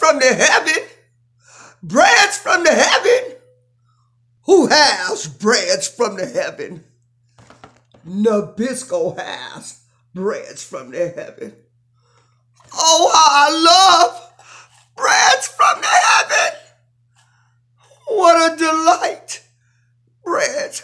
from the heaven, breads from the heaven. Who has breads from the heaven? Nabisco has breads from the heaven. Oh, how I love breads from the heaven. What a delight. Breads